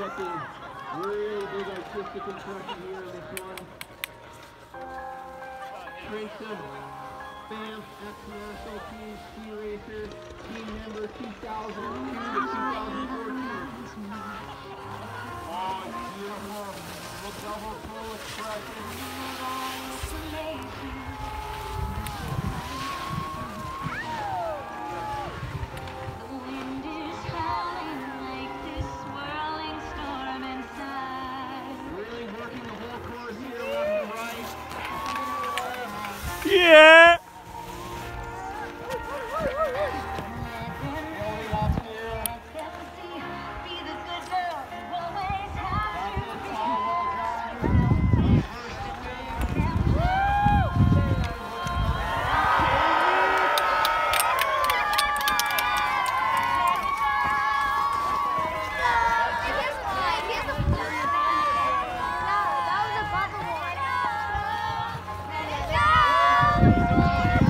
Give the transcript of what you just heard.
projecting real big artistic impression here in this one. Tracer, BAMF, XNSLP, Ski Racer, team member 2000. Yeah! Oh, my God.